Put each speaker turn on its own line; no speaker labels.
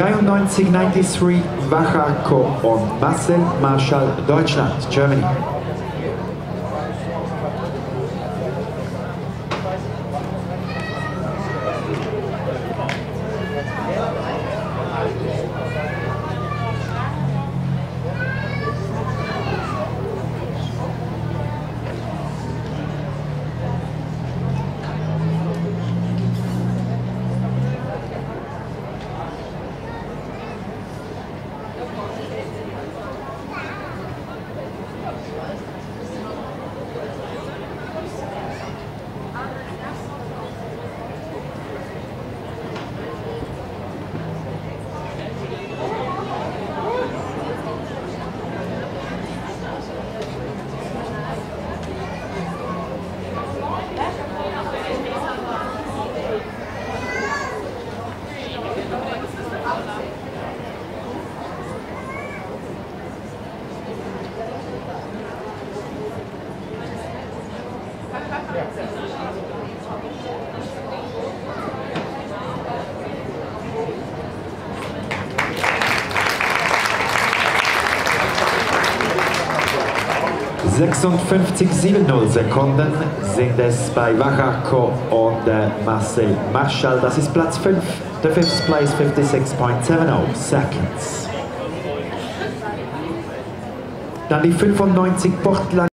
93-93 Wachako und Marcel Marschall Deutschland, Germany. 56,70 Sekunden sind es bei Wachako und Marcel Marschall. Das ist Platz 5. Der fifth place 56.70 Seconds. Dann die 95 Portland.